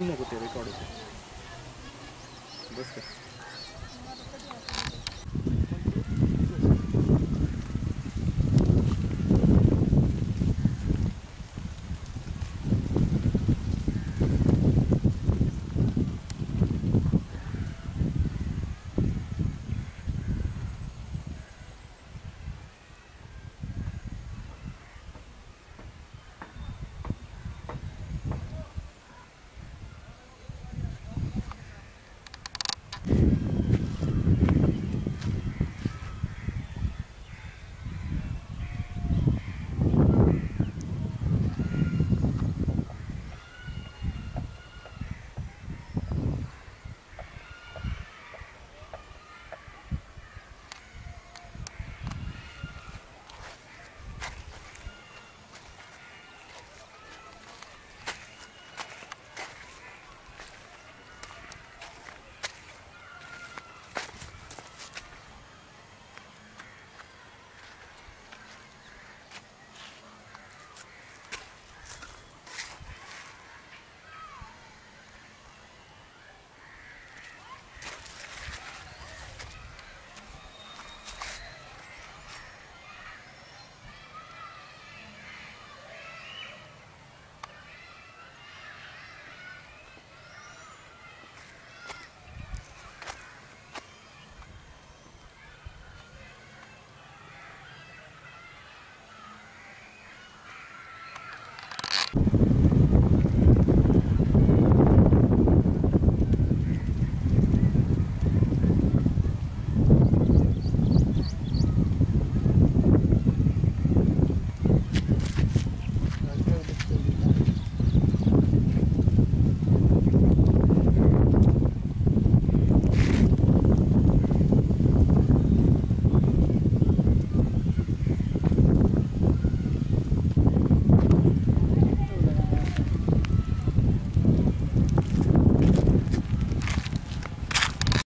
今のことやるかあれ。どうですか？